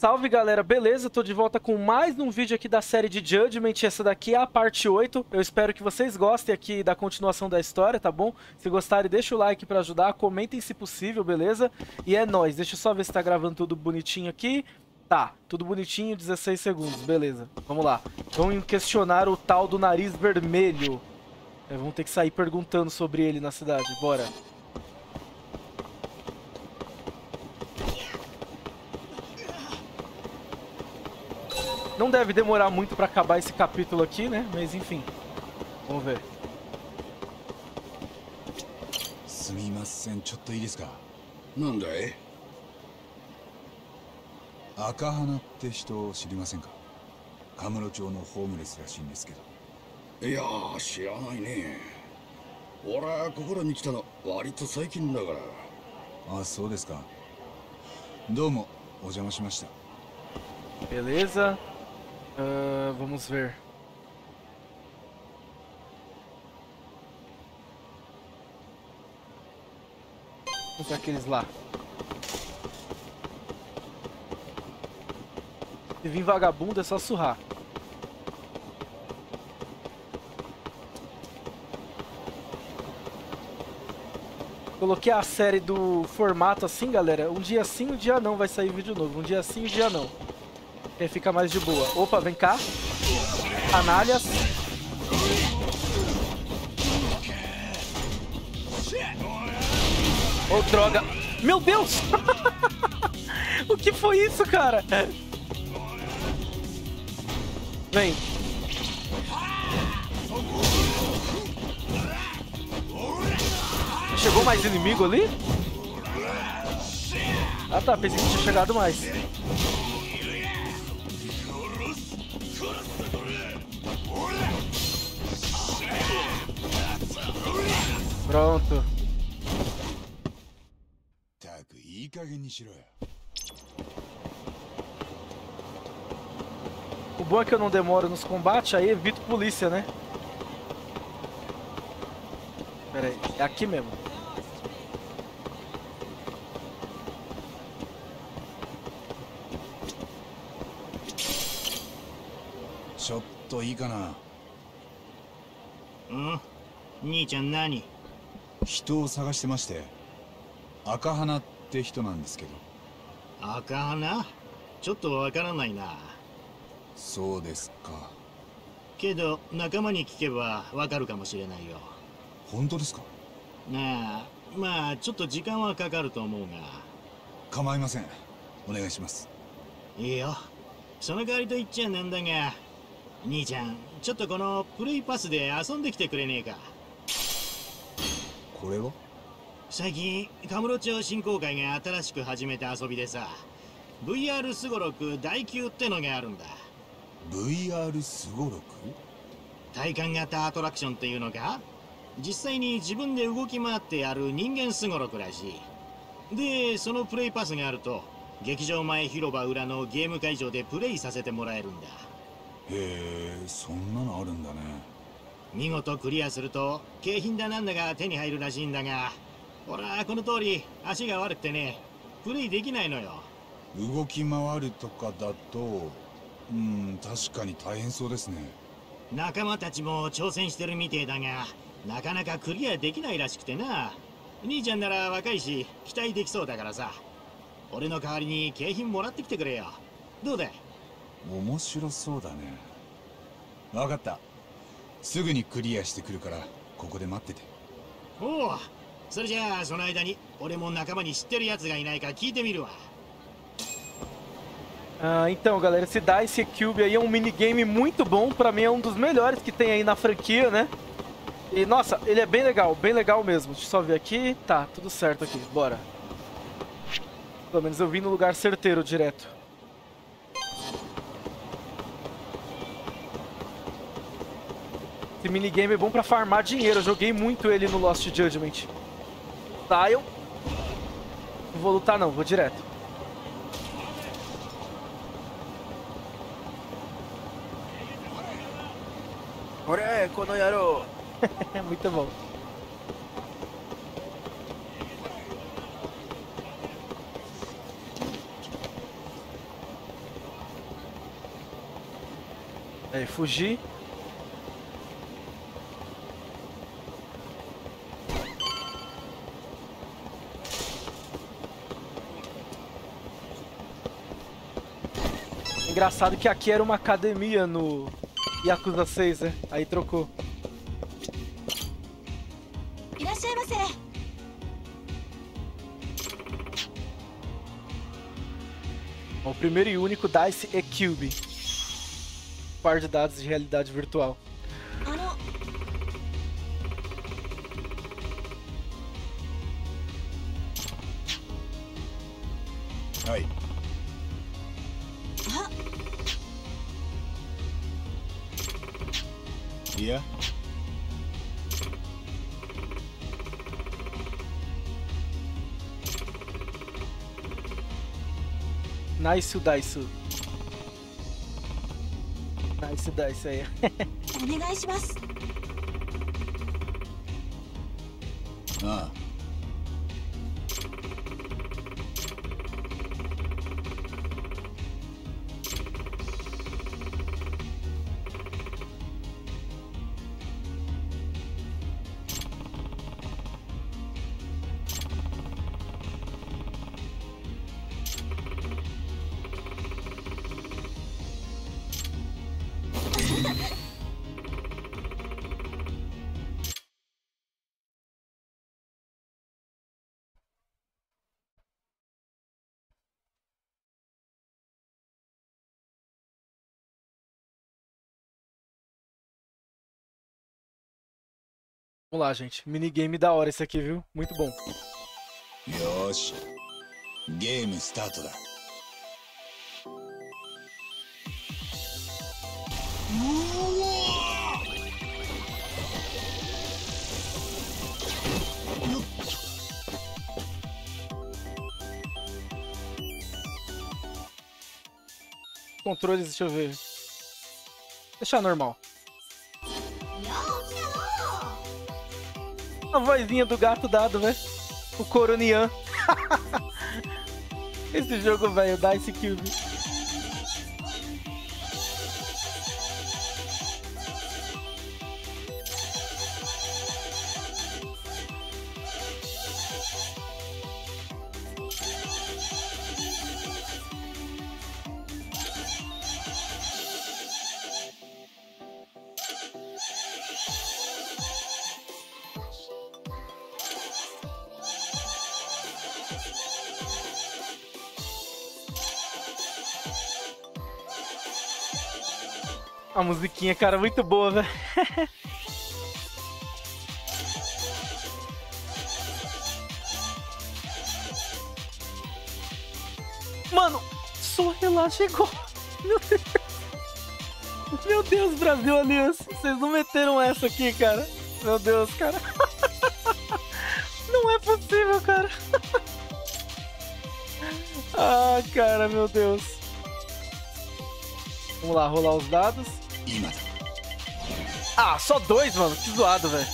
Salve galera, beleza? Tô de volta com mais um vídeo aqui da série de Judgment, essa daqui é a parte 8. Eu espero que vocês gostem aqui da continuação da história, tá bom? Se gostarem, deixa o like pra ajudar, comentem se possível, beleza? E é nóis, deixa eu só ver se tá gravando tudo bonitinho aqui. Tá, tudo bonitinho, 16 segundos, beleza. Vamos lá. Vamos questionar o tal do nariz vermelho. É, vamos ter que sair perguntando sobre ele na cidade, bora. Não deve demorar muito para acabar esse capítulo aqui, né? Mas enfim. Vamos ver. Sumimasen, chotto ii desu ka? Nandai? Akahana te shito o shirimasen ka? Kamuro-chou no homeless rashin desu kedo. Iya, shiranai ne. Ora, kokoro ni kita no warito saikin da kara. Ah, sou desu ka? Domo, ojama shimashita. Beleza. Beleza. Ah, vamos ver. Vamos aqueles lá. Se vir vagabundo é só surrar. Coloquei a série do formato assim, galera. Um dia sim, um dia não vai sair vídeo novo. Um dia sim, um dia não. Aí fica mais de boa. Opa, vem cá. Canalhas. Oh, droga. Meu Deus! o que foi isso, cara? Vem. Chegou mais inimigo ali? Ah tá, pensei que tinha chegado mais. Pronto. ったくいい加減にしろよ O bom é que eu não demoro nos combates, aí evito polícia, né? Pera aí, é aqui mesmo. ちょっといいかなうん兄ちゃん何 人を探してまして赤花って人なんですけど。赤花ちょっとわからないな。そうですか。けど仲間に聞けばわかるかもしれないよ。本当ですか？なあまあちょっと時間はかかると思うが。構いません。お願いします。いいよ。その代わりと言っちゃなんだが。兄ちゃんちょっとこのプレイパスで遊んできてくれねえか？これは？最近カムロ町振興会が新しく始めた遊びでさ。VR すごろく第9ってのがあるんだ。VR すごろく体感型アトラクションっていうのか実際に自分で動き回ってやる人間すごろくらしい。でそのプレイパスがあると劇場前広場裏のゲーム会場でプレイさせてもらえるんだ。へえそんなのあるんだね見事クリアすると景品だなんだが手に入るらしいんだが俺はこの通り足が悪くてねプレイできないのよ。動き回るとかだとうん確かに大変そうですね。仲間たちも挑戦してるみてえだがなかなかクリアできないらしくてな。兄ちゃんなら若いし期待できそうだからさ。俺の代わりに景品もらってきてくれよ。どうだ面白そうだね。分かったすぐにクリアしてくるからここで待ってておおそれじゃあその間に俺も仲間に知ってる奴がいないか聞いてみるわ Ah, então, galera, esse Dice Cube aí é um minigame muito bom. Pra mim é um dos melhores que tem aí na franquia, né? E, nossa, ele é bem legal, bem legal mesmo. Deixa eu só ver aqui. Tá, tudo certo aqui, bora. Pelo menos eu vim no lugar certeiro direto. Esse minigame é bom pra farmar dinheiro. Eu joguei muito ele no Lost Judgment. Tá. Não vou lutar não, vou direto. Ore, Konoyaro! muito bom. Aí, fugir. Engraçado que aqui era uma academia no Yakuza 6, né? Aí trocou. Bom, o primeiro e único DICE e Cube. Par de dados de realidade virtual. ナイスダイス。ナイスダイスや。お願いします。ああ。Vamos lá, gente. Minigame da hora esse aqui, viu? Muito bom. Yoshi. Game start. Controles, deixa eu ver. Deixar normal. A vozinha do gato dado, velho. O Coronian. Esse jogo, velho, Dice Cube. A musiquinha, cara, muito boa, velho. Mano, relaxa chegou. Meu Deus. Meu Deus, Brasil Aliança. Vocês não meteram essa aqui, cara. Meu Deus, cara. Não é possível, cara. Ah, cara, meu Deus. Vamos lá, rolar os dados. Ah, só dois, mano. Que zoado, velho.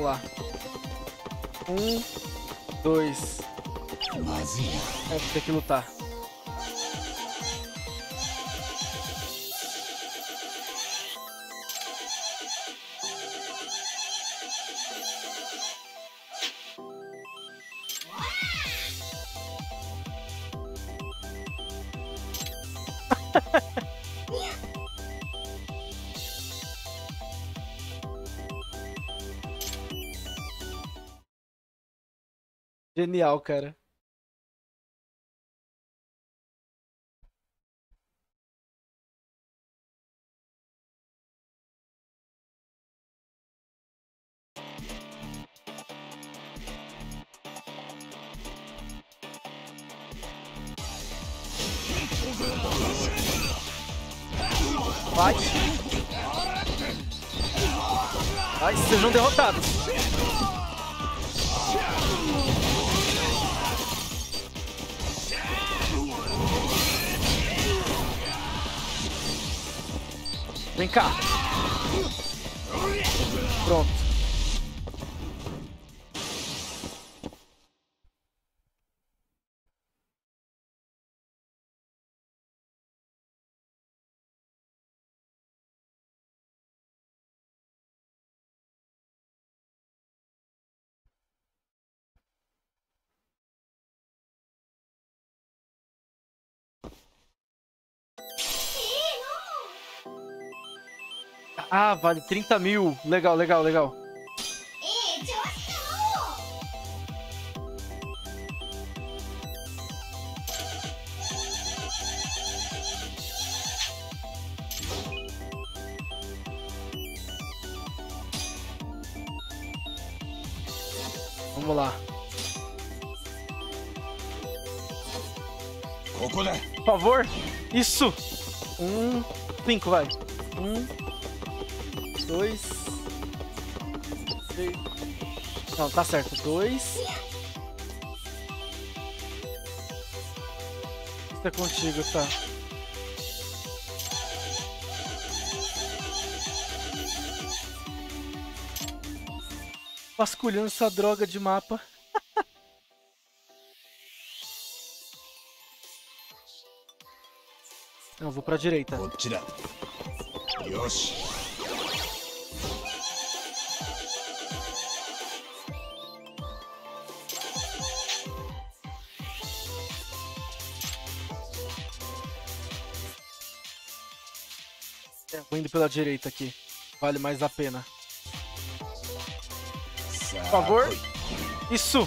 Vamos lá. Um, dois. Vazia. É, tem que lutar. Genial, cara. Ah, vale 30 mil. Legal, legal, legal. Vamos lá. Né? Por favor. Isso. Um, cinco, vai. Um, dois, três. Não, tá certo. Dois. Isso é contigo, tá? Vasculhando essa droga de mapa. Não, vou pra direita. こ pela direita aqui. Vale mais a pena. Por favor. Isso!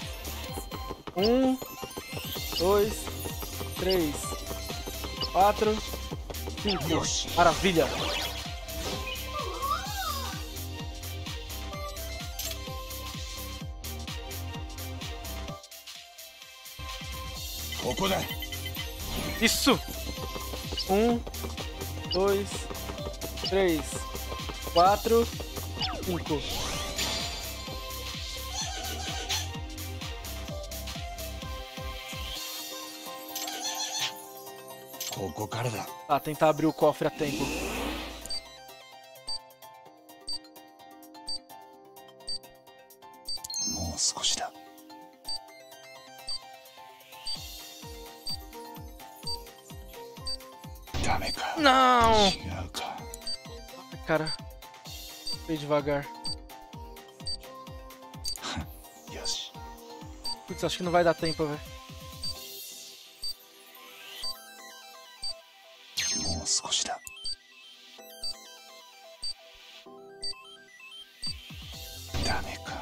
Um, dois, três, quatro, cinco. Maravilha! Isso! Um, dois, três, quatro, cinco. Ah, tentar abrir o cofre a tempo. devagar. Putz, acho que não vai dar tempo, velho.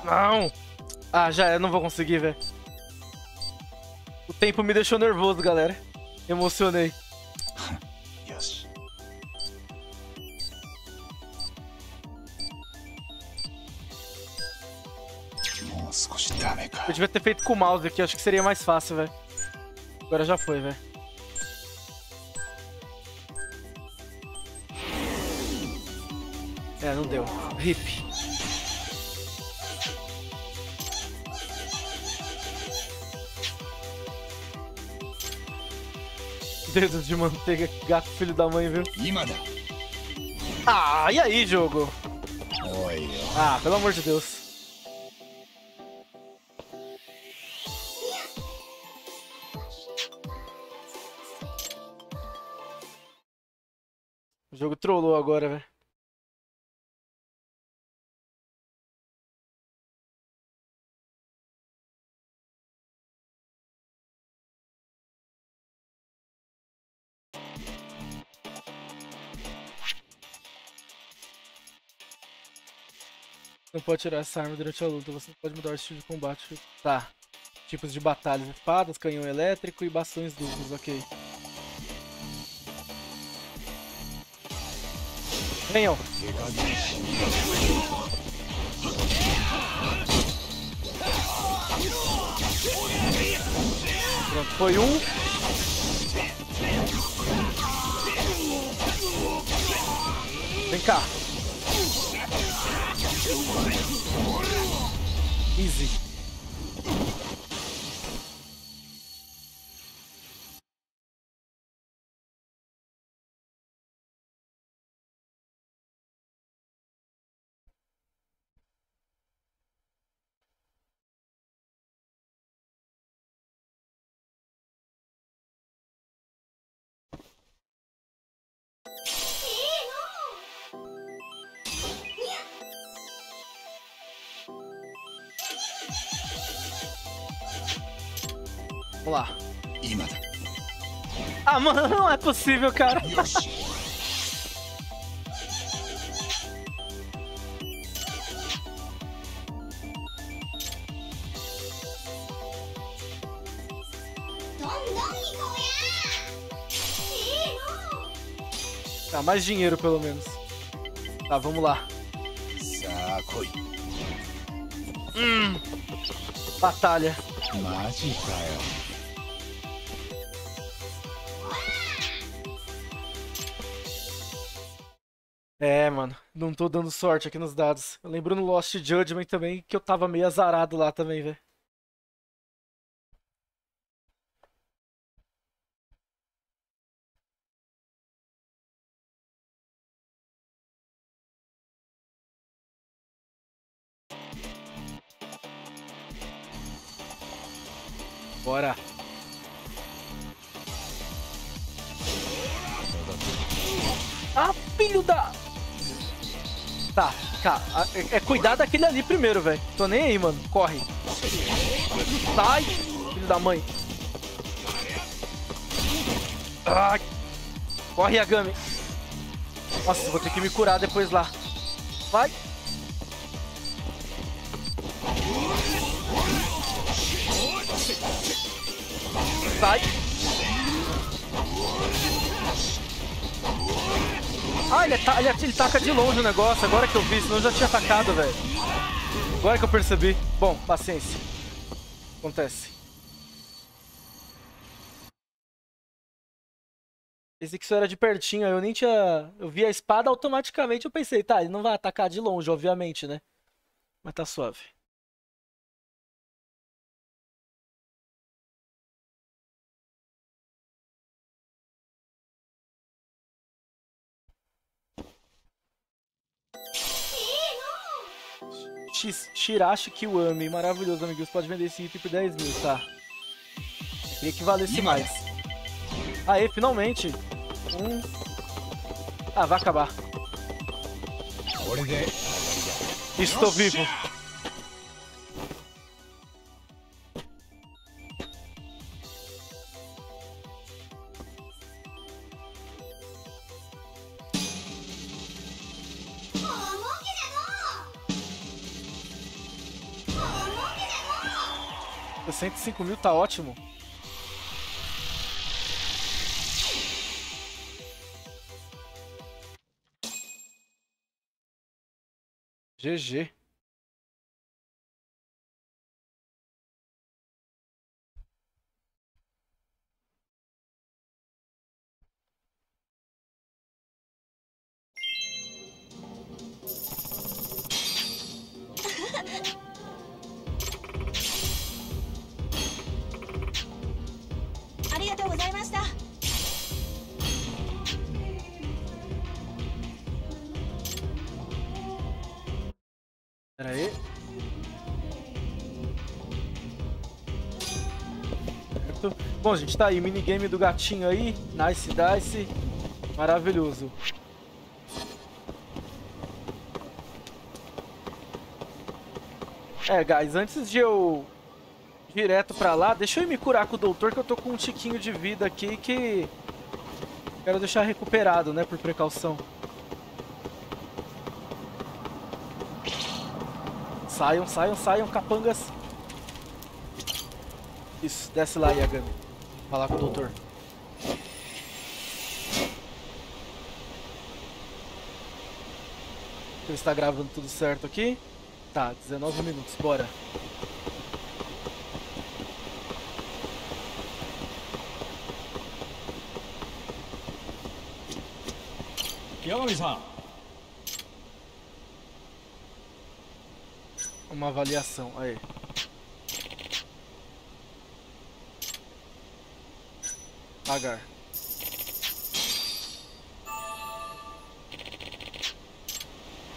Não! Ah, já é, não vou conseguir, velho. O tempo me deixou nervoso, galera. Emocionei. devia ter feito com o mouse aqui, acho que seria mais fácil, velho. Agora já foi, velho. É, não deu. RIP. Dedos de manteiga, gato filho da mãe, viu? Ah, e aí, jogo? Ah, pelo amor de Deus. Jogo trollou agora, velho. Não pode tirar essa arma durante a luta, você não pode mudar o estilo de combate. Tá. Tipos de batalhas: espadas, canhão elétrico e bastões duplos, ok. Venham! Pronto, foi um. Vem cá. Easy. lá. Ah, mano, não é possível, cara. Tá, mais dinheiro pelo menos. Tá, vamos lá. Sakoi. Hum. Batalha. Mágica, É, mano, não tô dando sorte aqui nos dados. Eu lembro no Lost Judgment também que eu tava meio azarado lá também, velho. Cuidar daquele ali primeiro, velho. Tô nem aí, mano. Corre. Sai, filho da mãe. Ai. Corre, Yagami. Nossa, vou ter que me curar depois lá. Vai. Sai. Ah, ele, ta- ele, ele taca de longe o negócio, agora que eu vi, senão eu já tinha atacado, velho. Agora que eu percebi. Bom, paciência. Acontece. Esse que era de pertinho, eu nem tinha. Eu vi a espada automaticamente, eu pensei, tá, ele não vai atacar de longe, obviamente, né? Mas tá suave. Shirashi Kiwami, maravilhoso, amigos, Pode vender esse item por 10 mil, tá? E equivalesse mais. Aê, finalmente! Um... Ah, vai acabar. Estou vivo! cinco mil tá ótimo. GG. Bom, gente, tá aí. Minigame do gatinho aí. Nice Dice. Maravilhoso. É, guys, antes de eu ir direto pra lá, deixa eu ir me curar com o doutor, que eu tô com um tiquinho de vida aqui que... Quero deixar recuperado, né, por precaução. Saiam, saiam, saiam, capangas. Isso, desce lá, Yagami. Falar com o doutor. Ele está gravando tudo certo aqui. Tá, 19 minutos, bora. Uma avaliação, aí. Pagar.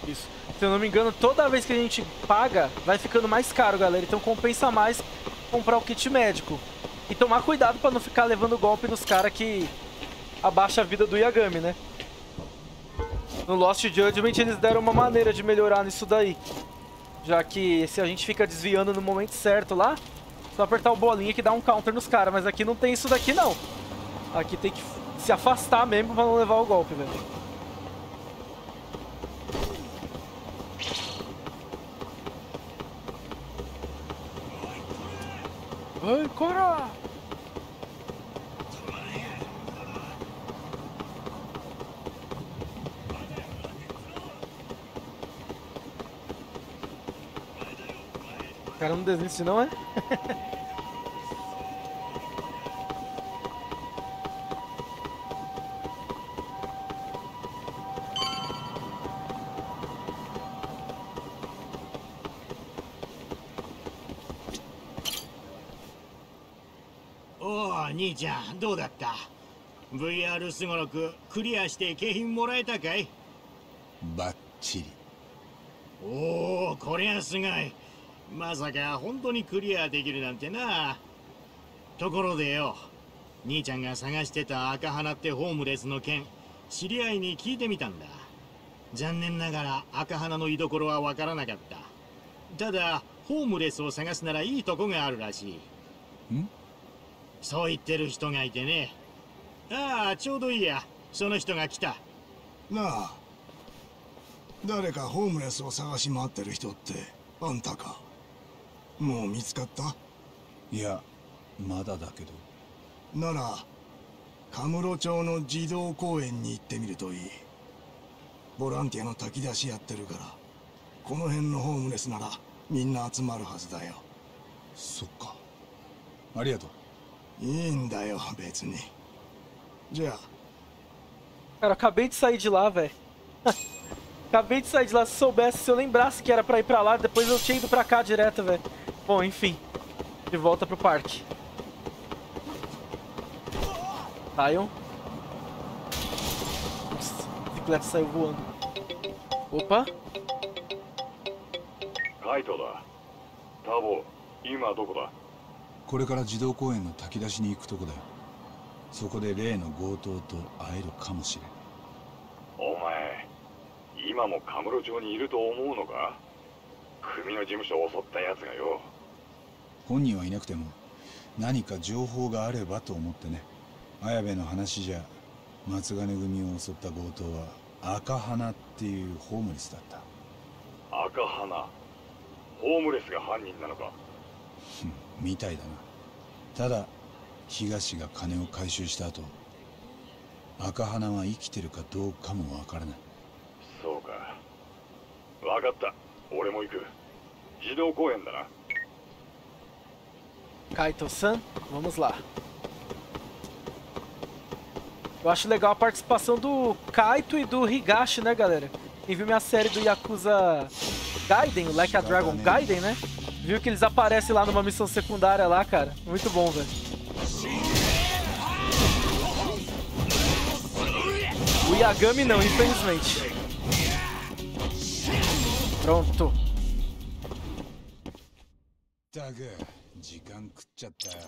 Isso. Se eu não me engano, toda vez que a gente paga, vai ficando mais caro, galera. Então compensa mais comprar o kit médico. E tomar cuidado pra não ficar levando golpe nos caras que abaixa a vida do Yagami, né? No Lost Judgment eles deram uma maneira de melhorar nisso daí. Já que se a gente fica desviando no momento certo lá, só apertar o bolinha que dá um counter nos caras. Mas aqui não tem isso daqui não. Aqui tem que se afastar mesmo pra não levar o golpe, velho. Ai, Cora! Cara não desiste não, é? おお兄ちゃん。どうだった？VR すごろくクリアして景品もらえたかい？バッチリ。おおこりゃすごい。まさか本当にクリアできるなんてな。ところでよ兄ちゃんが探してた赤花ってホームレスの件知り合いに聞いてみたんだ。残念ながら赤花の居所はわからなかった。ただホームレスを探すならいいとこがあるらしい。ん？そう言ってる人がいてね。ああちょうどいいや。その人が来た。なあ。誰かホームレスを探し回ってる人ってあんたか。もう見つかった？いやまだだけど。ならカムロ町の児童公園に行ってみるといい。ボランティアの炊き出しやってるからこの辺のホームレスならみんな集まるはずだよ。そっか。ありがとう いいんだよ別にじゃあ Cara, acabei de sair de lá, velho. acabei de sair de lá. Se soubesse, se eu lembrasse que era pra ir pra lá, depois eu tinha ido pra cá direto, velho. Bom, enfim. De volta pro parque. Saiam. Nossa, a bicicleta saiu voando. Opa. カイトだタボ今ど これから児童公園の炊き出しに行くとこだよ。そこで例の強盗と会えるかもしれん。お前今もカムロ町にいると思うのか？組の事務所を襲ったやつがよ。本人はいなくても何か情報があればと思ってね。綾部の話じゃ松金組を襲った強盗は赤花っていうホームレスだった。赤花ホームレスが犯人なのか？みたいだなただ東が金を回収した後赤花は生きてるかどうかもわからないそうか分かった俺も行く児童公園だな Kaito-san, vamos lá. Eu acho legal a participação do Kaito e do Higashi, né, galera? Quem viu minha série do Yakuza Gaiden, o Like a Dragon Gaiden, né? Viu que eles aparecem lá numa missão secundária lá, cara. Muito bom, velho. O Yagami não, infelizmente. Pronto. だが時間食っちゃったよ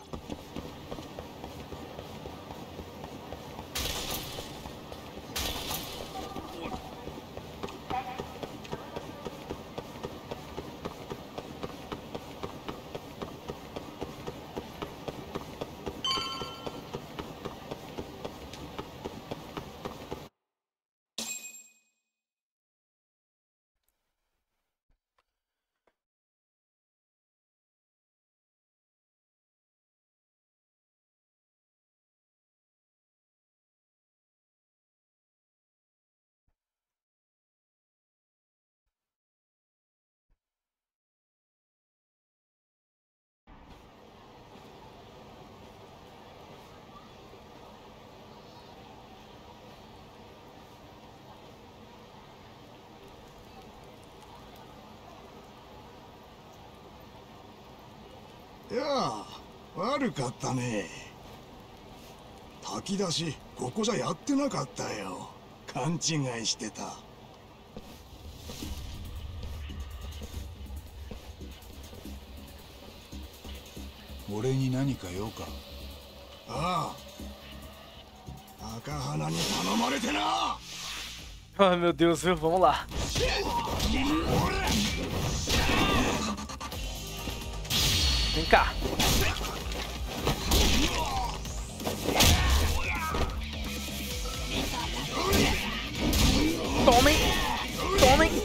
いや悪かったね。炊き出しここじゃやってなかったよ。勘違いしてた。俺に何か用か？ああ。赤花に頼まれてな。Ai meu Deus, viu? Vamos lá. か。ドミドミ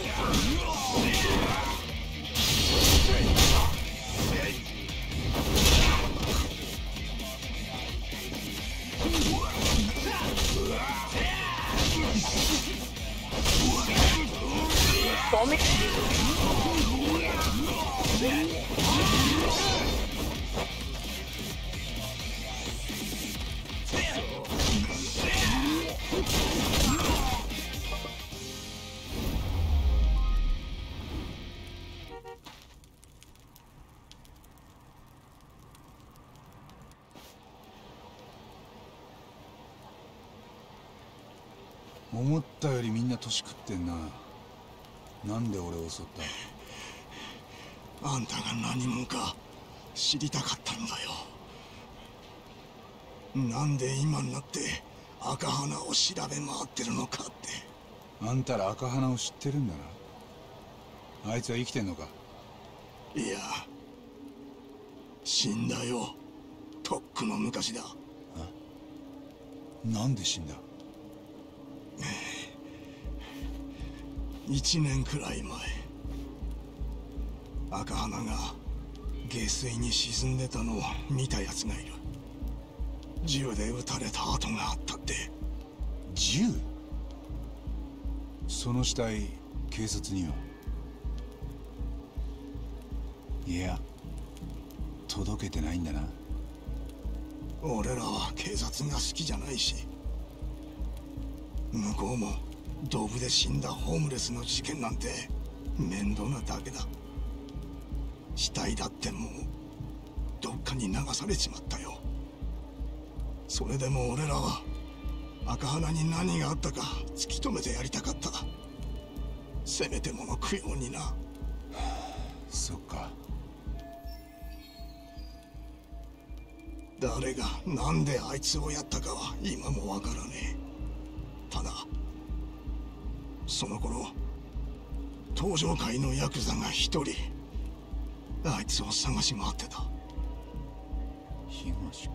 思ったよりみんな年食ってんな。なんで俺を襲った？あんたが何者か知りたかったんだよ。なんで今になって赤花を調べ回ってるのかって。あんたら赤花を知ってるんだな。あいつは生きてんのか？いや死んだよ。とっくの昔だ。なんで死んだ？1年くらい前赤花が下水に沈んでたのを見た奴がいる。銃で撃たれた跡があったって。銃？その死体警察には？いや届けてないんだな。俺らは警察が好きじゃないし向こうもドブで死んだホームレスの事件なんて面倒なだけだ。死体だってもうどっかに流されちまったよ。それでも俺らは赤花に何があったか突き止めてやりたかった。せめてもの供養にな。そっか。誰がなんであいつをやったかは今もわからねえ登場界のヤクザが一人。あいつを探し回ってた。東か。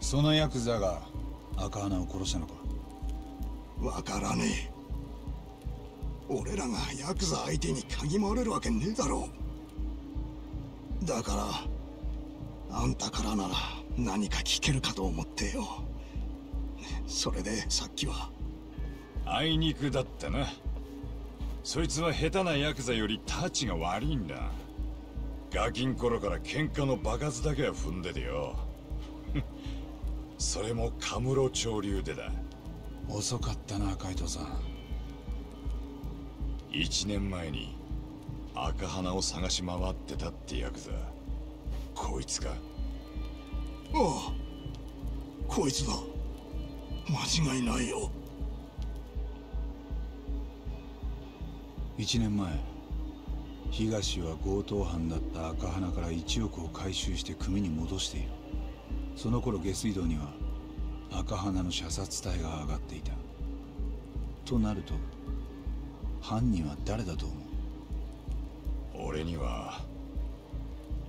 そのヤクザが赤花を殺したのか？わからねえ。俺らがヤクザ相手に嗅ぎ回れるわけねえだろう。だからあんたからなら何か聞けるかと思ってよ。それでさっきは。あいにくだったなそいつは下手なヤクザよりタチが悪いんだ。ガキン頃から喧嘩の爆発だけは踏んでてよ。それもカムロ潮流でだ。遅かったな海藤さん。1年前に赤花を探し回ってたってヤクザ。こいつか？ああこいつだ。間違いないよ1年前東は強盗犯だった赤花から1億を回収して組に戻している。その頃下水道には赤花の射殺体が上がっていた。となると犯人は誰だと思う？俺には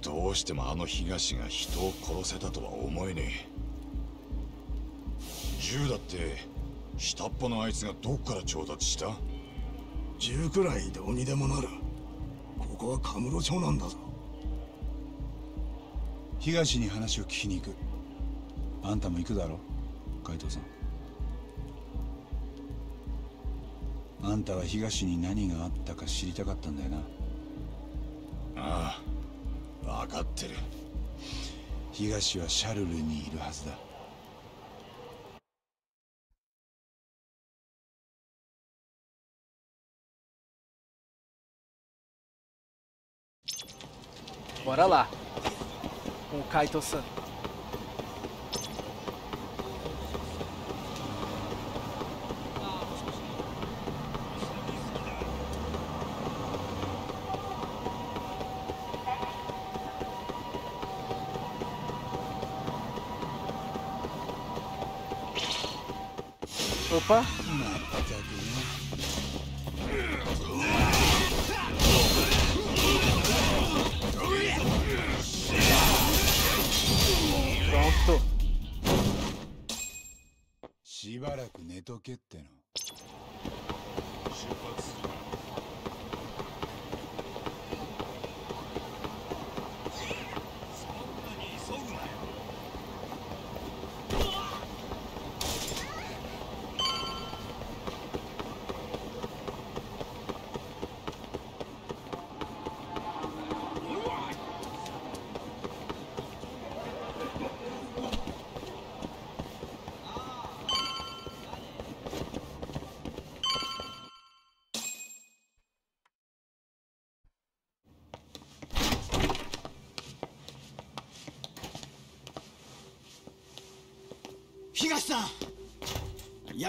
どうしてもあの東が人を殺せたとは思えねえ。銃だって下っ端のあいつがどっから調達した？銃くらいどうにでもなる。ここはカムロ町なんだぞ。東に話を聞きに行く。あんたも行くだろ海藤さん。あんたは東に何があったか知りたかったんだよな。ああ分かってる。東はシャルルにいるはずだ Bora lá. Com o Kaito-san. Opa, ばらく寝とけっての。出発する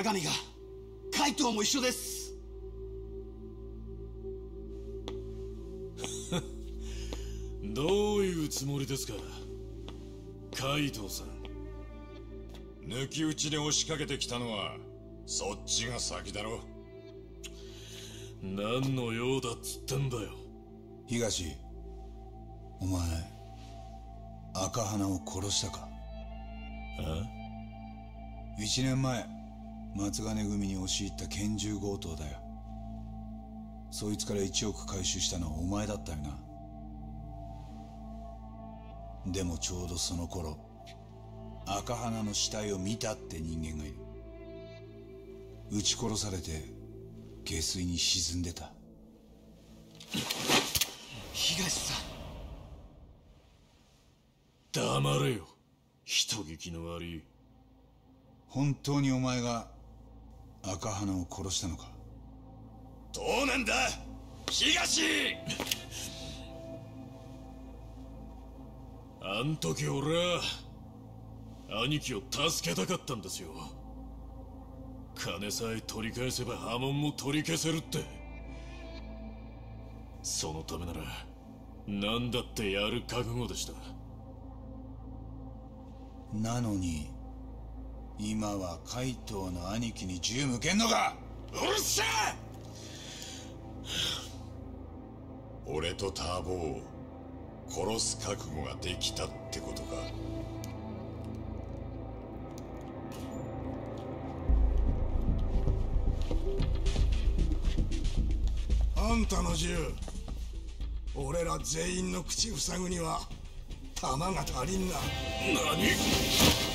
八神が海藤も一緒です。どういうつもりですか？海藤さん。抜き打ちで押しかけてきたのはそっちが先だろ。何の用だっつってんだよ。東お前赤花を殺したか？あ1年前松金組に押し入った拳銃強盗だよ。そいつから1億回収したのはお前だったよな。でもちょうどその頃赤花の死体を見たって人間がいる。撃ち殺されて下水に沈んでた。東さん。黙れよ。人聞きの悪い。本当にお前が赤花を殺したのか？どうなんだ？東！あん時俺は兄貴を助けたかったんですよ。金さえ取り返せば波紋も取り消せるって。そのためなら何だってやる覚悟でした。なのに今は海藤の兄貴に銃向けんのか！うるせえ！俺とターボを殺す覚悟ができたってことか。あんたの銃俺ら全員の口塞ぐには弾が足りんな。何？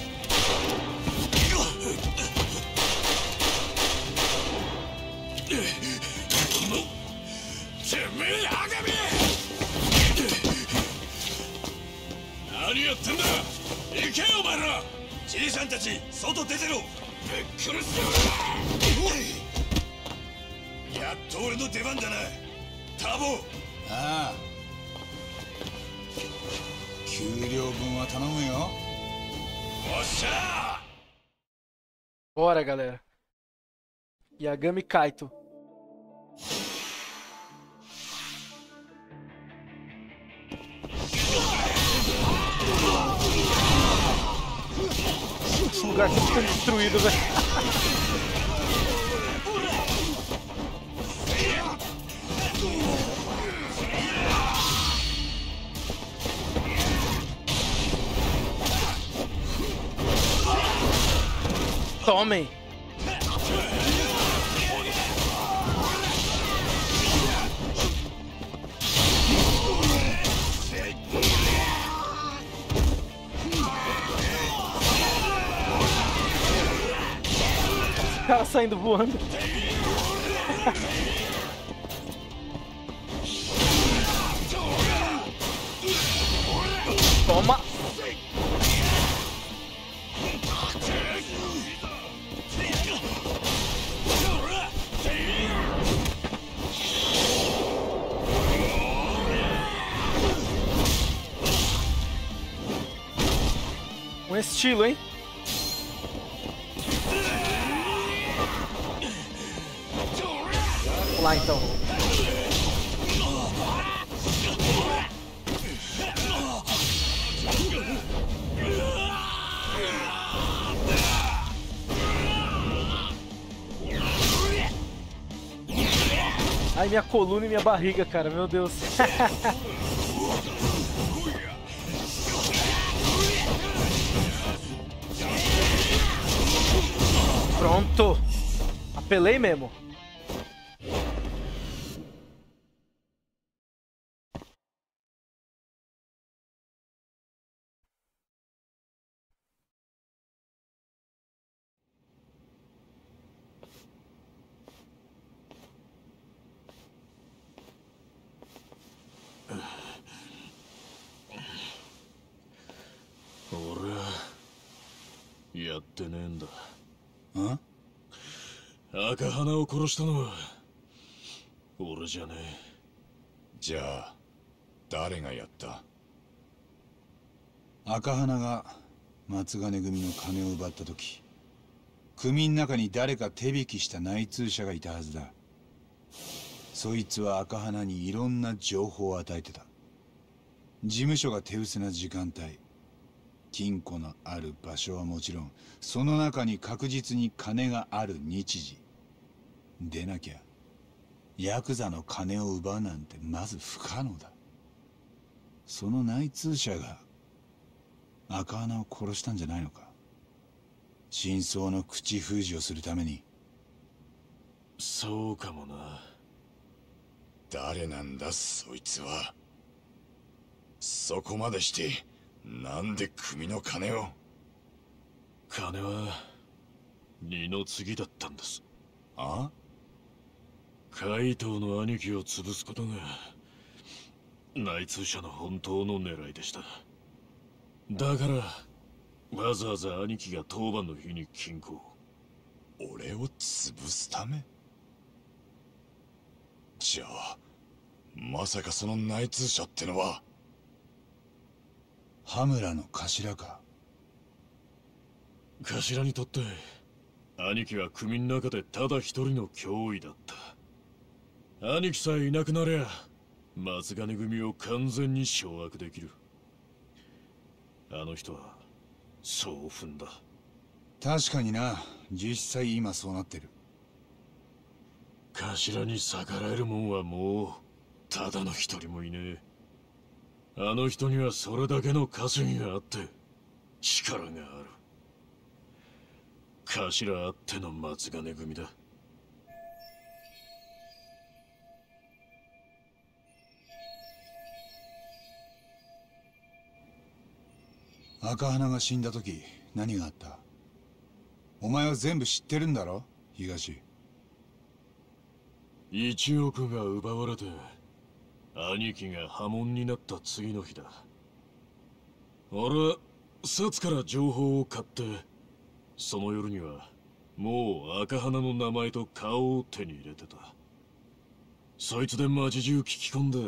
じいさんたち外出てろ。ぶっ殺してやっと俺の出番だな。タボ。ああ。給料分は頼むよ。おっしゃ。Bora, galera. Yagami Kaito. Lugar tá ficando destruído, velho. Tomem. cara saindo voando. Toma! Um estilo, hein? Vamos lá então. Ai, minha coluna e minha barriga, cara, meu Deus. Pronto. Apelei mesmo. 赤花を殺したのは俺じゃねえ。じゃあ誰がやった？赤花が松金組の金を奪った時組の中に誰か手引きした内通者がいたはずだ。そいつは赤花にいろんな情報を与えてた。事務所が手薄な時間帯金庫のある場所はもちろんその中に確実に金がある日時。でなきゃ。ヤクザの金を奪うなんてまず不可能だ。その内通者が赤穴を殺したんじゃないのか。真相の口封じをするために。えそうかもな。誰なんだそいつは。そこまでしてなんで組の金を。金は二の次だったんです。あ？怪盗の兄貴を潰すことが内通者の本当の狙いでした。だからわざわざ兄貴が当番の日に金庫を。俺を潰すため？じゃあまさかその内通者ってのは？羽村の頭か？頭にとって兄貴は組の中でただ一人の脅威だった兄貴さえいなくなりゃ松金組を完全に掌握できる。あの人はそう踏んだ。確かにな。実際今そうなってる。頭に逆らえるもんはもうただの一人もいねえ。あの人にはそれだけの稼ぎがあって力がある。頭あっての松金組だ赤花が死んだ時何があった？お前は全部知ってるんだろ？東。1億が奪われて兄貴が破門になった次の日だ。俺は札から情報を買ってその夜にはもう赤花の名前と顔を手に入れてた。そいつで町中聞き込んで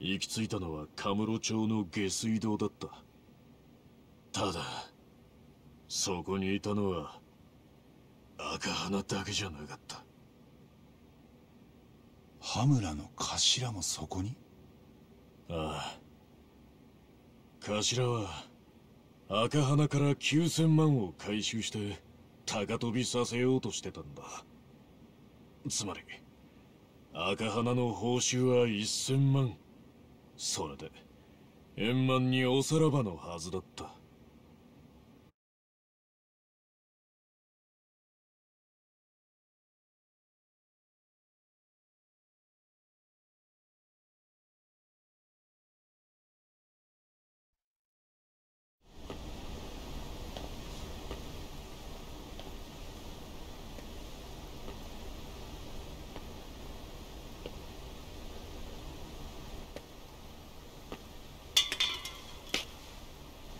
行き着いたのはカムロ町の下水道だった。ただそこにいたのは赤花だけじゃなかった。羽村の頭もそこに？ああ。頭は赤花から9000万を回収して高飛びさせようとしてたんだ。つまり赤花の報酬は1000万。それで円満におさらばのはずだった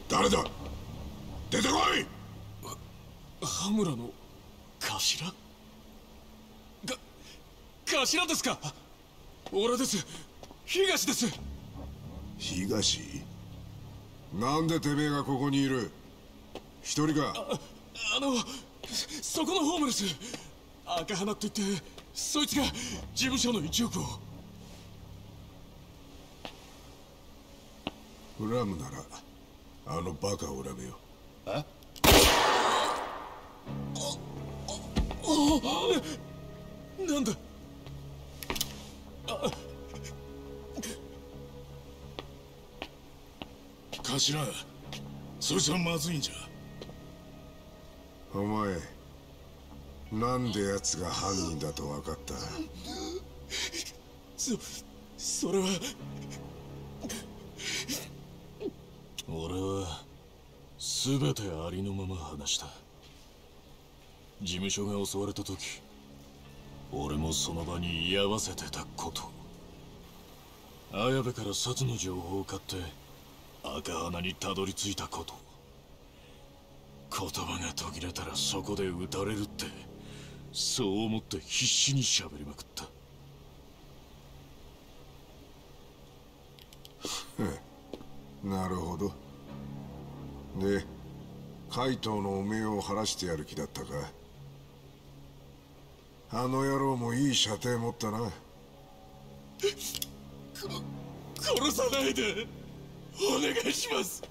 誰だ出てこい羽村の頭か頭ですか？俺です。東です。東？なんでてめえがここにいる？一人か？あのそこのホームレス赤花って言ってそいつが事務所の1億を。恨むならあのバカを恨めよ。え？なんだ頭そいつはまずいんじゃ。お前なんで奴が犯人だと分かった？そそれは。俺は全てありのまま話した。事務所が襲われた時俺もその場に居合わせてたこと。綾部から札の情報を買って赤鼻にたどり着いたこと。言葉が途切れたらそこで撃たれるってそう思って必死に喋りまくった。なるほど。で怪盗の汚名を晴らしてやる気だったか。あの野郎もいい射程持ったな。殺さないでお願いします。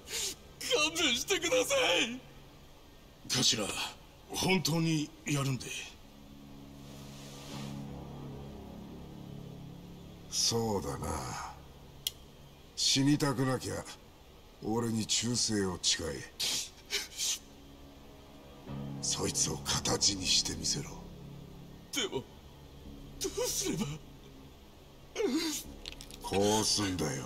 勘弁してください。頭本当にやるんで。そうだな。死にたくなきゃ俺に忠誠を誓え。そいつを形にしてみせろ。でもどうすれば。こうすんだよ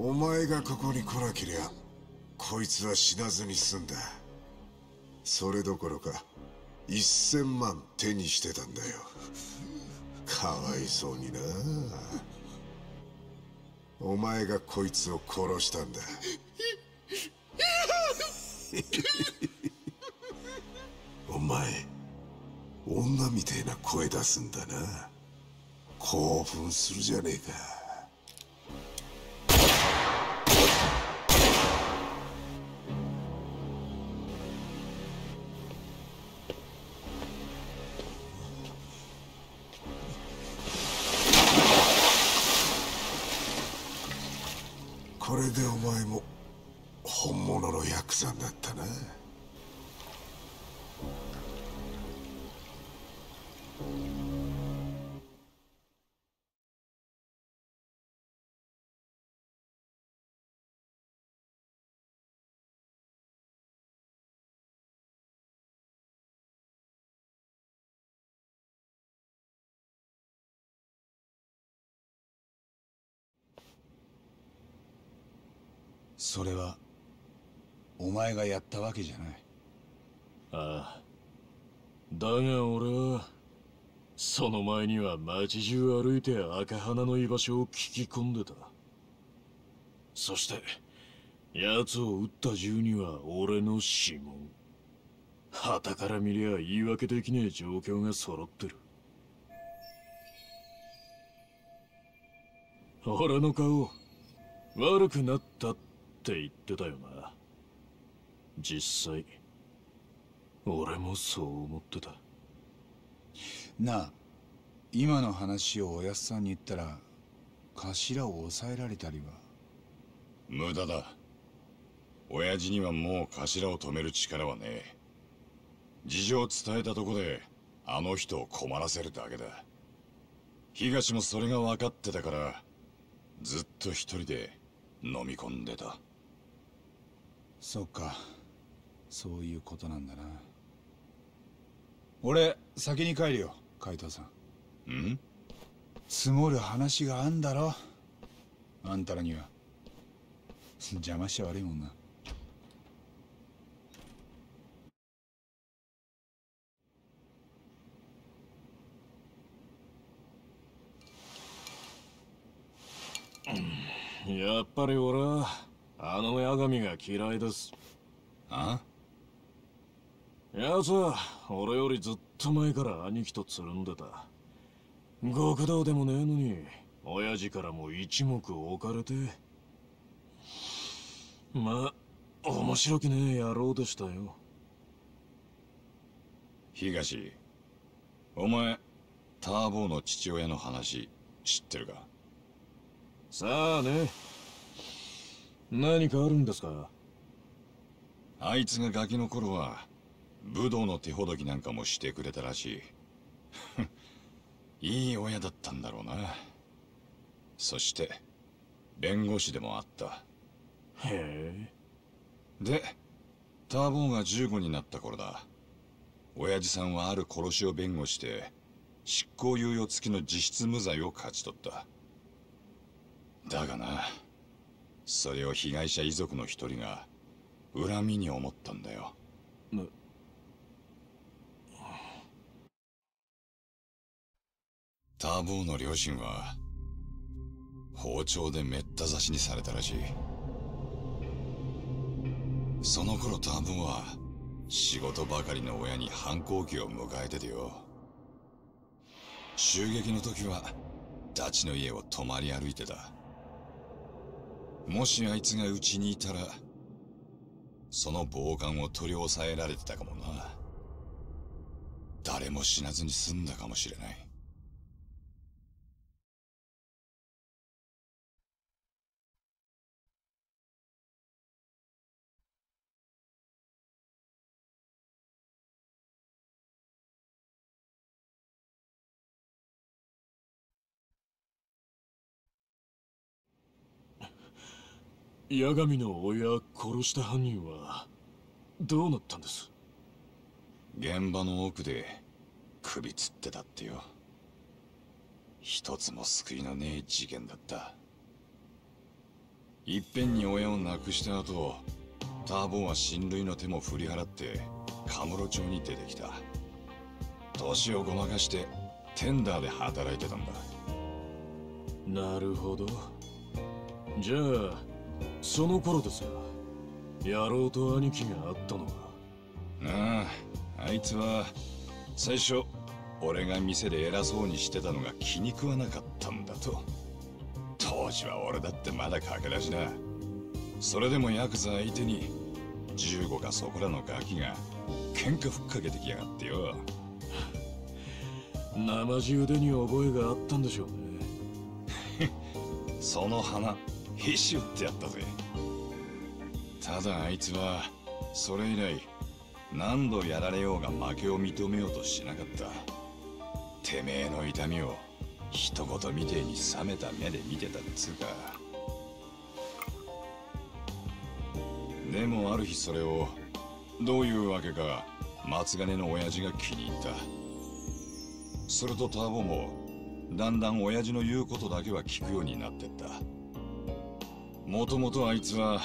お前がここに来なけりゃこいつは死なずに済んだ。それどころか1000万手にしてたんだよ。かわいそうにな。お前がこいつを殺したんだ。お前女みてえな声出すんだな。興奮するじゃねえか。それはお前がやったわけじゃない。ああ。だが俺はその前には街中歩いて赤花の居場所を聞き込んでた。そして奴を撃った銃には俺の指紋。旗から見りゃ言い訳できねえ状況が揃ってる。俺の顔悪くなったって言ってたよな。実際俺もそう思ってた。なあ今の話をおやっさんに言ったら頭を抑えられたりは？無駄だ。親父にはもう頭を止める力はねえ。事情を伝えたとこであの人を困らせるだけだ。東もそれが分かってたからずっと一人で飲み込んでたそっか。そういうことなんだな。俺先に帰るよ海藤さん。ん？積もる話があんだろ。あんたらには。邪魔しちゃ悪いもんな。やっぱり俺はあの八神が嫌いです。あ？奴は俺よりずっと前から兄貴とつるんでた。極道でもねえのに親父からも一目置かれて。まあ面白くねえ野郎でしたよ。東お前ターボーの父親の話知ってるか？さあね何かあるんですか？あいつがガキの頃は武道の手ほどきなんかもしてくれたらしい。いい親だったんだろうな。そして弁護士でもあった。へえ。でターボーが15になった頃だ。親父さんはある殺しを弁護して執行猶予付きの実質無罪を勝ち取った。だがなそれを被害者遺族の一人が恨みに思ったんだよ。ターボーの両親は包丁でめった刺しにされたらしい。その頃ターボーは仕事ばかりの親に反抗期を迎えててよ。襲撃の時はダチの家を泊まり歩いてたもしあいつがうちにいたらその暴漢を取り押さえられてたかもな。誰も死なずに済んだかもしれない。八神の親殺した犯人はどうなったんです？現場の奥で首つってたってよ。一つも救いのねえ事件だった。いっぺんに親を亡くした後ターボンは親類の手も振り払ってカムロ町に出てきた。年をごまかしてテンダーで働いてたんだ。なるほど。じゃあその頃ですよ野郎と兄貴があったのは。あああいつは最初俺が店で偉そうにしてたのが気に食わなかったんだと。当時は俺だってまだ駆け出しだ。それでもヤクザ相手に15かそこらのガキが喧嘩ふっかけてきやがってよ。生地腕に覚えがあったんでしょうね。その花へし折ってやったぜ。ただあいつはそれ以来何度やられようが負けを認めようとしなかった。てめえの痛みを一言みてえに冷めた目で見てたっつうか。でもある日それをどういうわけか松金の親父が気に入った。するとターボもだんだん親父の言うことだけは聞くようになってった。もともとあいつは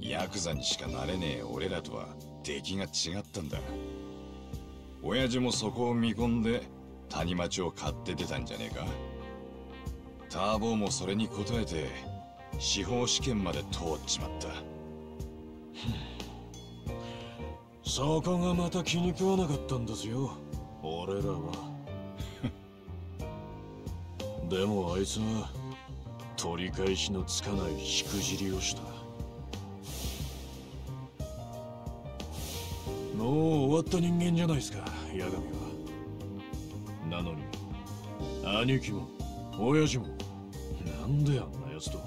ヤクザにしかなれねえ俺らとは出来が違ったんだ。親父もそこを見込んで谷町を買って出たんじゃねえか。ターボーもそれに応えて司法試験まで通っちまった。そこがまた気に食わなかったんですよ。俺らは。でもあいつは取り返しのつかないしくじりをした。もう終わった人間じゃないですか八神は。なのに兄貴も親父もなんであんな奴と。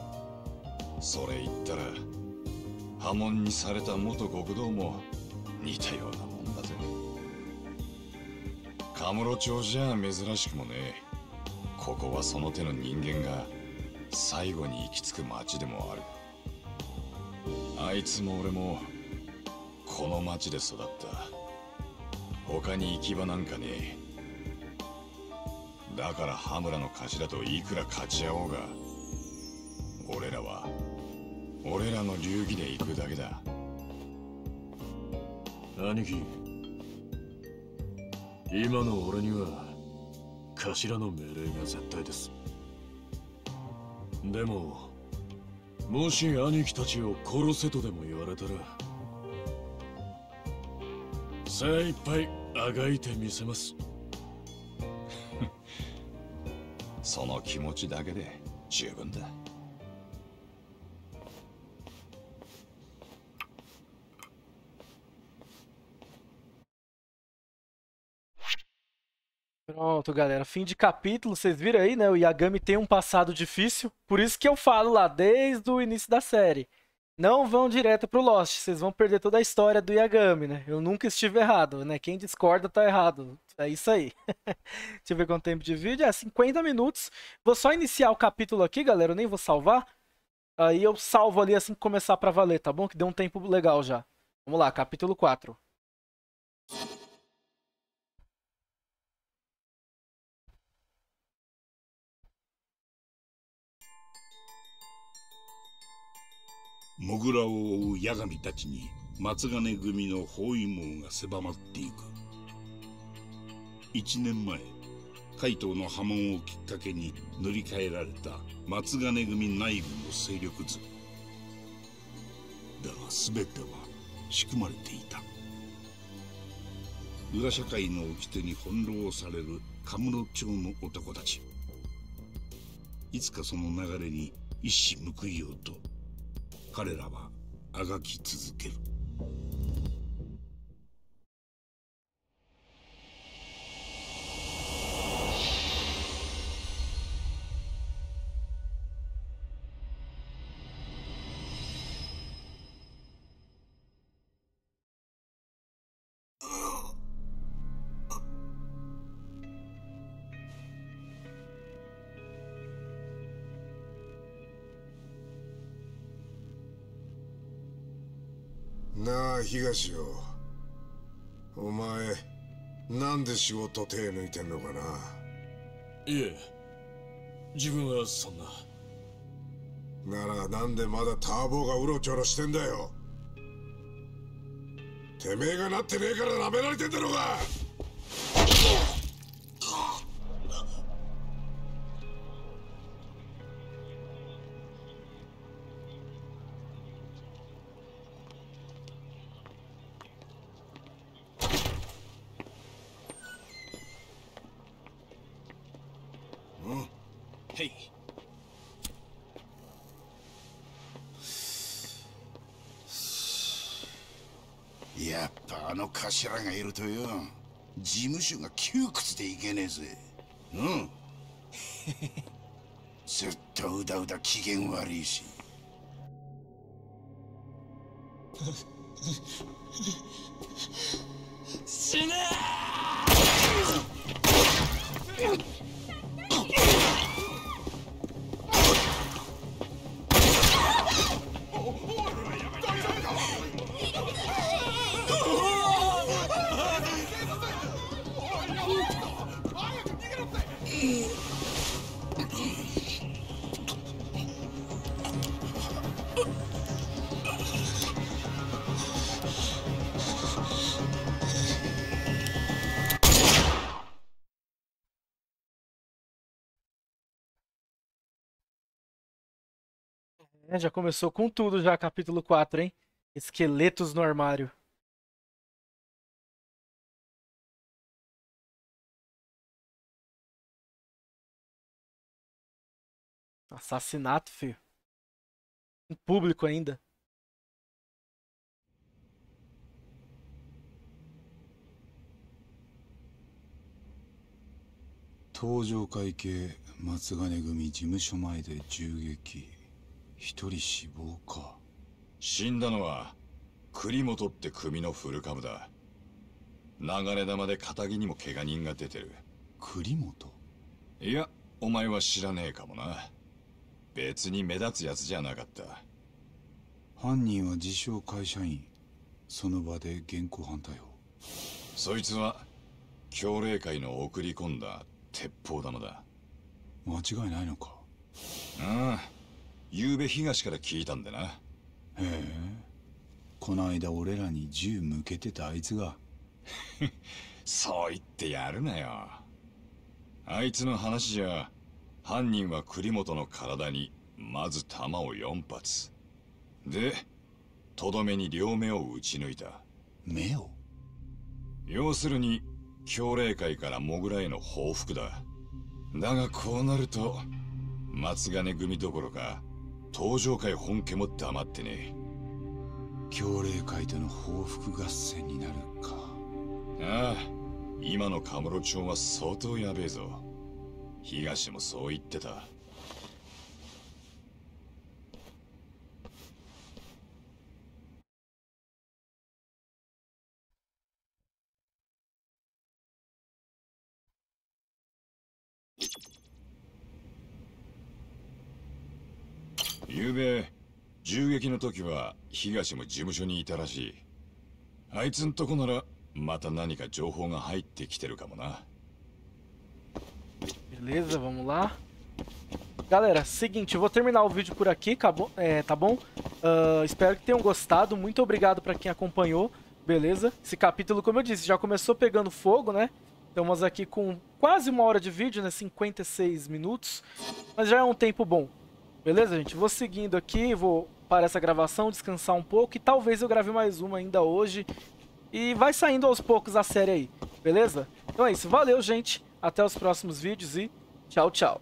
それ言ったら破門にされた元極道も似たようなもんだぜ。カムロ町じゃ珍しくもねここはその手の人間が最後に行き着く町でもある。あいつも俺もこの町で育った。他に行き場なんかねえ。だから羽村の頭といくら勝ち合おうが俺らは俺らの流儀で行くだけだ。兄貴。今の俺には頭の命令が絶対です。でももし兄貴たちを殺せとでも言われたら精一杯あがいてみせます。その気持ちだけで十分だ。Pronto, galera. Fim de capítulo. Vocês viram aí, né? O Yagami tem um passado difícil. Por isso que eu falo lá, desde o início da série. Não vão direto pro Lost. Vocês vão perder toda a história do Yagami, né? Eu nunca estive errado, né? Quem discorda tá errado. É isso aí. Deixa eu ver quanto tempo de vídeo. É 50 minutos. Vou só iniciar o capítulo aqui, galera. Eu nem vou salvar. Aí eu salvo ali assim que começar pra valer, tá bom? Que deu um tempo legal já. Vamos lá, capítulo 4.「モグラを追う八神たちに松金組の包囲網が狭まっていく。1年前海東の波紋をきっかけに塗り替えられた松金組内部の勢力図。だが全ては仕組まれていた。裏社会の掟に翻弄される神室町の男たち。いつかその流れに一矢報いようと彼らはあがき続ける。よお前なんで仕事手抜いてんのかな？いえ自分はそんな。ならなんでまだターボがうろちょろしてんだよ。てめえがなってねえから舐められてんだろうが頭がいるとよ事務所が窮屈でいけねえぜ。うん。ずっとうだうだ機嫌悪いし。死ね É, já começou com tudo já, capítulo 4, hein? Esqueletos no armário. Assassinato, filho. Em público ainda. 東上会系松金組事務所前で銃撃 一人死亡か。死んだのは栗本って組の古株だ。流れ玉で片木にも怪我人が出てる。栗本？いやお前は知らねえかもな。別に目立つやつじゃなかった。犯人は自称会社員。その場で現行犯逮捕。そいつは協霊会の送り込んだ鉄砲玉だ。間違いないのか？ああ昨べ東から聞いたんでな。へえ。この間俺らに銃向けてたあいつが。そう言ってやるなよ。あいつの話じゃ犯人は栗本の体にまず弾を4発。でとどめに両目を撃ち抜いた。目を？要するに協霊会からモグラへの報復だだがこうなると松金組どころか東上会本家も黙ってね協霊会との報復合戦になるか。ああ今のカムロ町は相当やべえぞ。東もそう言ってた 昨べ銃撃の時は東も事務所にいたらしいあいつんとこならまた何か情報が入ってきてるかもな Beleza, vamos lá. Galera, seguinte, eu vou terminar o vídeo por aqui, acabou, é, tá bom? Uh, espero que tenham gostado. Muito obrigado para quem acompanhou, beleza? Esse capítulo, como eu disse, já começou pegando fogo, né? Estamos aqui com quase uma hora de vídeo, né? 56 minutos. Mas já é um tempo bom. Beleza, gente? Vou seguindo aqui, vou parar essa gravação, descansar um pouco. E talvez eu grave mais uma ainda hoje. E vai saindo aos poucos a série aí, beleza? Então é isso. Valeu, gente. Até os próximos vídeos e tchau, tchau.